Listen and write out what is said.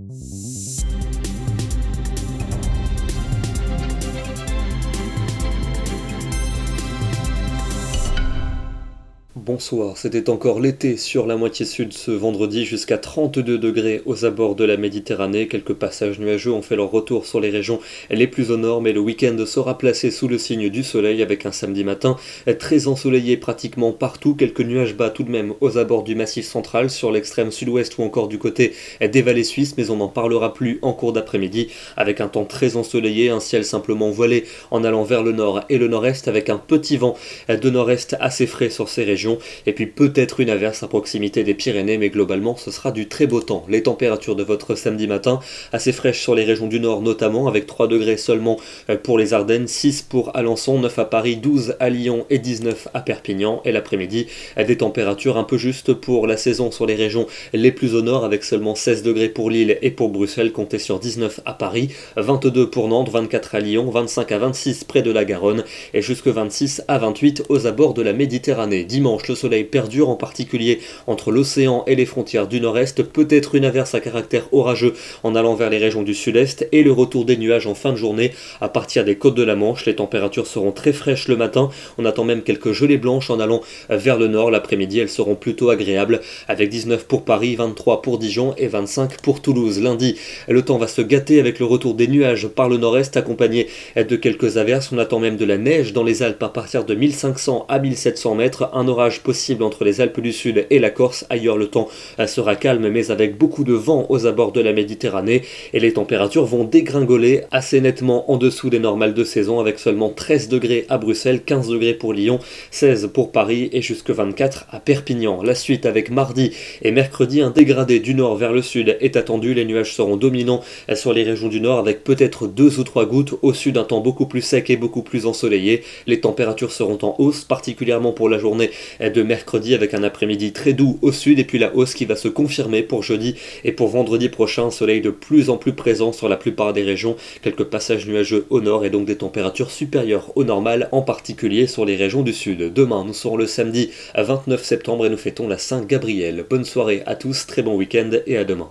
Mm-hmm. Bonsoir, c'était encore l'été sur la moitié sud ce vendredi jusqu'à 32 degrés aux abords de la Méditerranée. Quelques passages nuageux ont fait leur retour sur les régions les plus au nord, mais le week-end sera placé sous le signe du soleil avec un samedi matin très ensoleillé pratiquement partout. Quelques nuages bas tout de même aux abords du massif central, sur l'extrême sud-ouest ou encore du côté des vallées suisses, mais on n'en parlera plus en cours d'après-midi avec un temps très ensoleillé, un ciel simplement voilé en allant vers le nord et le nord-est avec un petit vent de nord-est assez frais sur ces régions et puis peut-être une averse à proximité des Pyrénées, mais globalement ce sera du très beau temps. Les températures de votre samedi matin, assez fraîches sur les régions du nord notamment, avec 3 degrés seulement euh, pour les Ardennes, 6 pour Alençon, 9 à Paris, 12 à Lyon et 19 à Perpignan, et l'après-midi euh, des températures un peu justes pour la saison sur les régions les plus au nord, avec seulement 16 degrés pour Lille et pour Bruxelles, comptez sur 19 à Paris, 22 pour Nantes, 24 à Lyon, 25 à 26 près de la Garonne, et jusque 26 à 28 aux abords de la Méditerranée. Dimanche, le soleil perdure, en particulier entre l'océan et les frontières du nord-est, peut-être une averse à caractère orageux en allant vers les régions du sud-est, et le retour des nuages en fin de journée à partir des côtes de la Manche. Les températures seront très fraîches le matin, on attend même quelques gelées blanches en allant vers le nord. L'après-midi, elles seront plutôt agréables, avec 19 pour Paris, 23 pour Dijon et 25 pour Toulouse. Lundi, le temps va se gâter avec le retour des nuages par le nord-est, accompagné de quelques averses. On attend même de la neige dans les Alpes à partir de 1500 à 1700 mètres, un orage possible entre les Alpes du Sud et la Corse. Ailleurs, le temps sera calme, mais avec beaucoup de vent aux abords de la Méditerranée. Et les températures vont dégringoler assez nettement en dessous des normales de saison, avec seulement 13 degrés à Bruxelles, 15 degrés pour Lyon, 16 pour Paris et jusque 24 à Perpignan. La suite avec mardi et mercredi, un dégradé du nord vers le sud est attendu. Les nuages seront dominants sur les régions du nord, avec peut-être deux ou trois gouttes. Au sud, un temps beaucoup plus sec et beaucoup plus ensoleillé. Les températures seront en hausse, particulièrement pour la journée de mercredi avec un après-midi très doux au sud et puis la hausse qui va se confirmer pour jeudi et pour vendredi prochain, soleil de plus en plus présent sur la plupart des régions, quelques passages nuageux au nord et donc des températures supérieures au normal, en particulier sur les régions du sud. Demain, nous serons le samedi 29 septembre et nous fêtons la Saint-Gabriel. Bonne soirée à tous, très bon week-end et à demain.